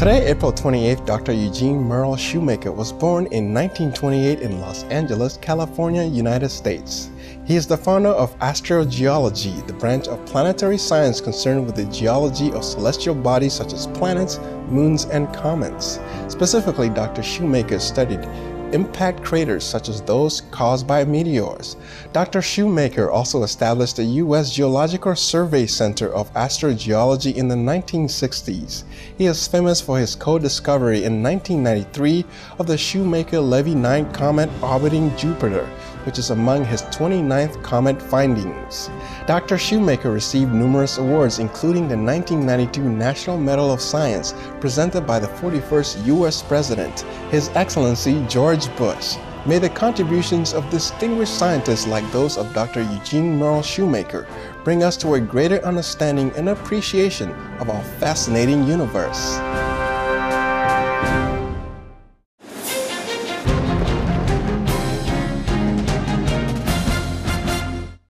Today, April 28th, Dr. Eugene Merle Shoemaker was born in 1928 in Los Angeles, California, United States. He is the founder of astrogeology, the branch of planetary science concerned with the geology of celestial bodies such as planets, moons, and comets. Specifically, Dr. Shoemaker studied impact craters such as those caused by meteors. Dr. Shoemaker also established the U.S. Geological Survey Center of Astrogeology in the 1960s. He is famous for his co-discovery in 1993 of the Shoemaker-Levy 9 comet orbiting Jupiter, which is among his 29th comet findings. Dr. Shoemaker received numerous awards, including the 1992 National Medal of Science presented by the 41st U.S. President, His Excellency George Bush. May the contributions of distinguished scientists like those of Dr. Eugene Merle Shoemaker bring us to a greater understanding and appreciation of our fascinating universe.